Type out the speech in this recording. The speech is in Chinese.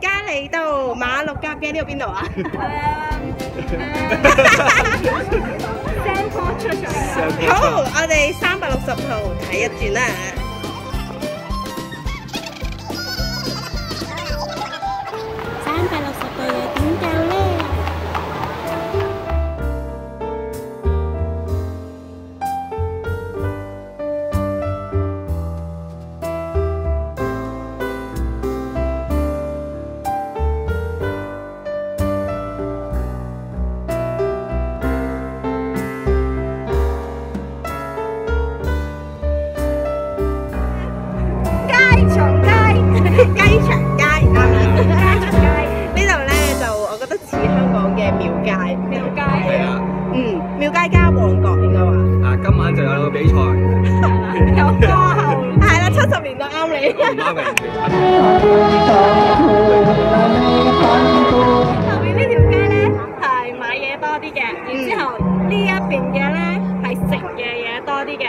而家嚟到馬六甲嘅呢個邊度啊？好，我哋三百六十號睇一轉啦。街。廟街係啊，嗯，廟街加旺角應該話。啊今晚就有兩個比賽，有歌後。係啦，七十年代啱你。唔啱嘅。後面呢條街咧係買嘢多啲嘅，然之後呢一邊嘅咧係食嘅嘢多啲嘅，